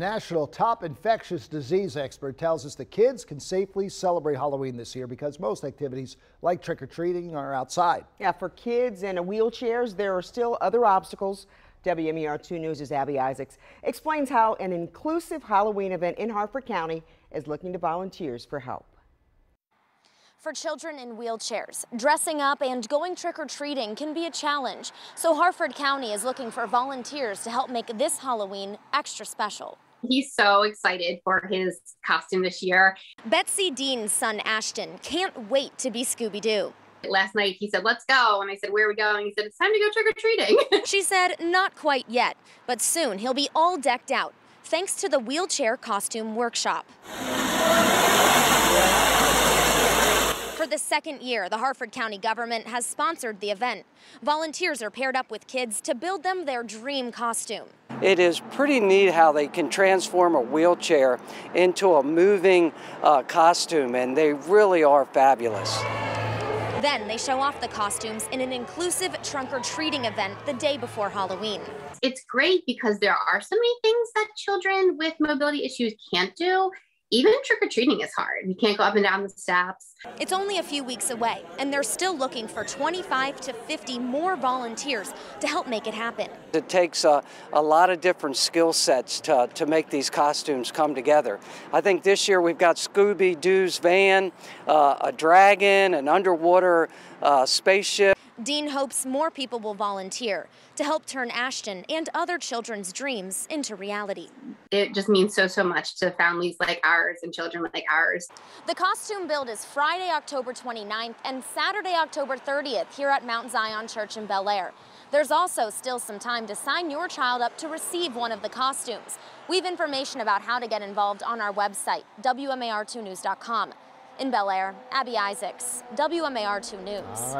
National top infectious disease expert tells us the kids can safely celebrate Halloween this year because most activities like trick or treating are outside. Yeah, for kids in wheelchairs, there are still other obstacles. WMAR 2 News' Abby Isaacs explains how an inclusive Halloween event in Harford County is looking to volunteers for help. For children in wheelchairs, dressing up and going trick-or-treating can be a challenge. So Harford County is looking for volunteers to help make this Halloween extra special. He's so excited for his costume this year. Betsy Dean's son Ashton can't wait to be Scooby-Doo. Last night he said, let's go. And I said, where are we going? He said, it's time to go trick-or-treating. she said, not quite yet, but soon he'll be all decked out, thanks to the Wheelchair Costume Workshop. For the second year, the Harford County government has sponsored the event. Volunteers are paired up with kids to build them their dream costume. It is pretty neat how they can transform a wheelchair into a moving uh, costume, and they really are fabulous. Then they show off the costumes in an inclusive trunk or treating event the day before Halloween. It's great because there are so many things that children with mobility issues can't do even trick or treating is hard. You can't go up and down the steps. It's only a few weeks away, and they're still looking for 25 to 50 more volunteers to help make it happen. It takes a, a lot of different skill sets to, to make these costumes come together. I think this year we've got Scooby Doo's van, uh, a dragon, an underwater uh, spaceship. Dean hopes more people will volunteer to help turn Ashton and other children's dreams into reality. It just means so, so much to families like ours and children like ours. The costume build is Friday, October 29th and Saturday, October 30th here at Mount Zion Church in Bel Air. There's also still some time to sign your child up to receive one of the costumes. We have information about how to get involved on our website, WMAR2news.com. In Bel Air, Abby Isaacs, WMAR2 News.